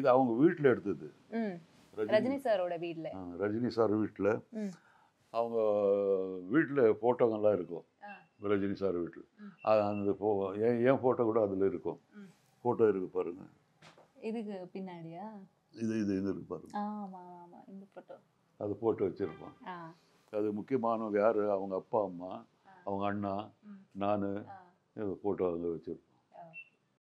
இது அவங்க வீட்டில் எடுத்தது. ரஜினி. சாரோட வீட்ல. ரஜினி சார் வீட்டில் அவங்க வீட்டில் ஃபோட்டோங்கள்லாம் இருக்கும். ரஜினி சார் வீட்டில் அது அந்த போ என் என் ஃபோட்டோ கூட அதில் இருக்கும். ஃபோட்டோ இருக்கு பாருங்க. இதுக்கு பின்னாடியா? இது இது இது இருக்கு பாருங்க. ஆமா ஆமா இந்த ஃபோட்டோ அது போட்டு வச்சுருப்போம் அது முக்கியமானவங்க யார்? அவங்க அப்பா அம்மா அவங்க அண்ணா நான் ஃபோட்டோ அங்கே வச்சுருப்போம்